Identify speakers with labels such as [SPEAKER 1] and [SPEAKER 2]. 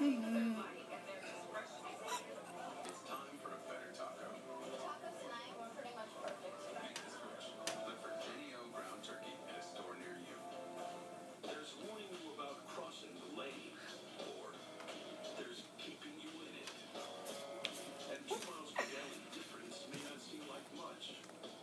[SPEAKER 1] Amen.